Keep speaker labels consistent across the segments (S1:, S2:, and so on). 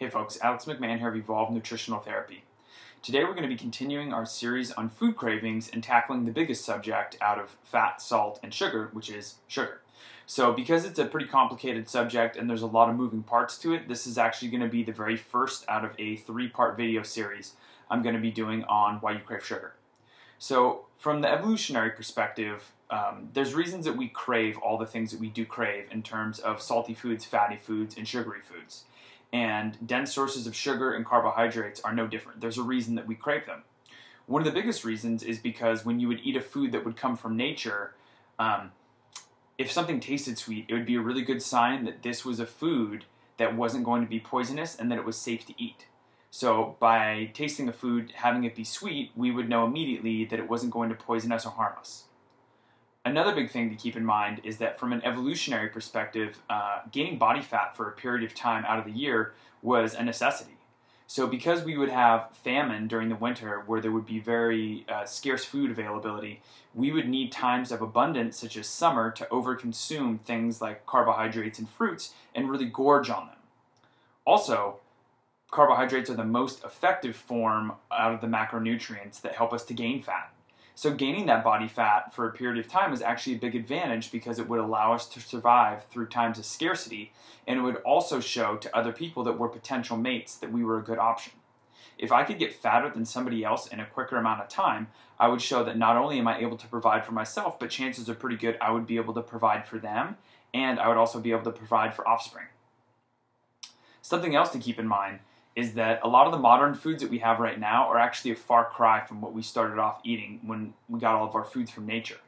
S1: Hey folks, Alex McMahon here of Evolve Nutritional Therapy. Today we're going to be continuing our series on food cravings and tackling the biggest subject out of fat, salt, and sugar, which is sugar. So because it's a pretty complicated subject and there's a lot of moving parts to it, this is actually going to be the very first out of a three-part video series I'm going to be doing on why you crave sugar. So from the evolutionary perspective, um, there's reasons that we crave all the things that we do crave in terms of salty foods, fatty foods, and sugary foods and dense sources of sugar and carbohydrates are no different. There's a reason that we crave them. One of the biggest reasons is because when you would eat a food that would come from nature, um, if something tasted sweet, it would be a really good sign that this was a food that wasn't going to be poisonous and that it was safe to eat. So by tasting a food, having it be sweet, we would know immediately that it wasn't going to poison us or harm us. Another big thing to keep in mind is that from an evolutionary perspective, uh, gaining body fat for a period of time out of the year was a necessity. So, because we would have famine during the winter where there would be very uh, scarce food availability, we would need times of abundance, such as summer, to overconsume things like carbohydrates and fruits and really gorge on them. Also, carbohydrates are the most effective form out of the macronutrients that help us to gain fat. So gaining that body fat for a period of time is actually a big advantage because it would allow us to survive through times of scarcity, and it would also show to other people that were potential mates that we were a good option. If I could get fatter than somebody else in a quicker amount of time, I would show that not only am I able to provide for myself, but chances are pretty good I would be able to provide for them, and I would also be able to provide for offspring. Something else to keep in mind is that a lot of the modern foods that we have right now are actually a far cry from what we started off eating when we got all of our foods from nature.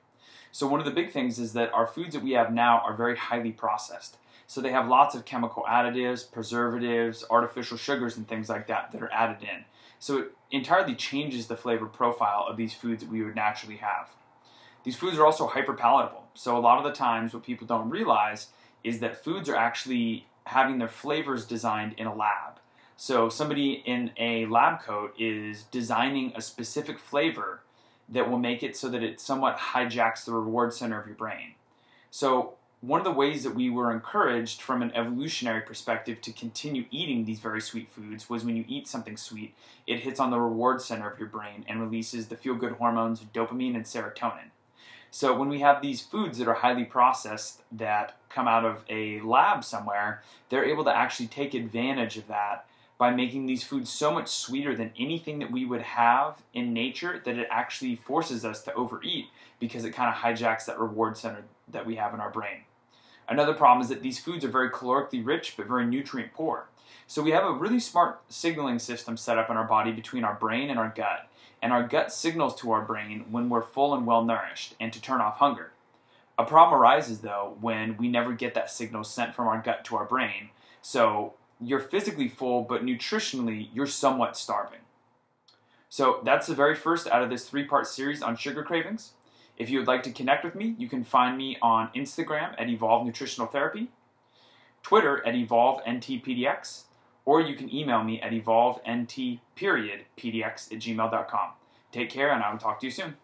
S1: So one of the big things is that our foods that we have now are very highly processed. So they have lots of chemical additives, preservatives, artificial sugars, and things like that that are added in. So it entirely changes the flavor profile of these foods that we would naturally have. These foods are also hyper palatable. So a lot of the times what people don't realize is that foods are actually having their flavors designed in a lab. So somebody in a lab coat is designing a specific flavor that will make it so that it somewhat hijacks the reward center of your brain. So one of the ways that we were encouraged from an evolutionary perspective to continue eating these very sweet foods was when you eat something sweet, it hits on the reward center of your brain and releases the feel good hormones dopamine and serotonin. So when we have these foods that are highly processed that come out of a lab somewhere, they're able to actually take advantage of that by making these foods so much sweeter than anything that we would have in nature that it actually forces us to overeat because it kind of hijacks that reward center that we have in our brain. Another problem is that these foods are very calorically rich but very nutrient poor. So we have a really smart signaling system set up in our body between our brain and our gut. And our gut signals to our brain when we're full and well nourished and to turn off hunger. A problem arises though when we never get that signal sent from our gut to our brain. So you're physically full, but nutritionally, you're somewhat starving. So that's the very first out of this three part series on sugar cravings. If you would like to connect with me, you can find me on Instagram at Evolve Nutritional Therapy, Twitter at EvolveNTPDX, or you can email me at pdx at gmail.com. Take care, and I will talk to you soon.